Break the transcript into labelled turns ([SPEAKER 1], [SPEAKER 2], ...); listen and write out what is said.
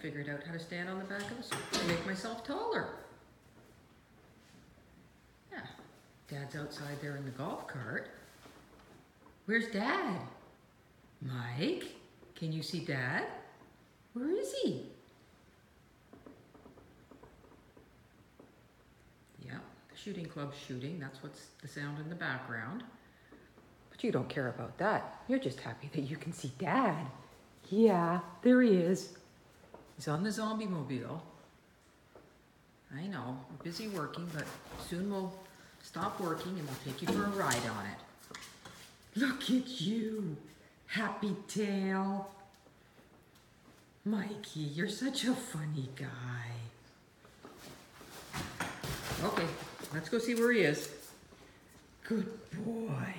[SPEAKER 1] figured out how to stand on the back of a sofa to make myself taller. Yeah, Dad's outside there in the golf cart. Where's Dad? Mike, can you see Dad? Where is he? Yeah, the shooting club's shooting. That's what's the sound in the background. But you don't care about that. You're just happy that you can see Dad. Yeah, there he is. He's on the zombie mobile. I know, we're busy working, but soon we'll stop working and we'll take you for a ride on it. Look at you, happy tail. Mikey, you're such a funny guy. Okay, let's go see where he is. Good boy.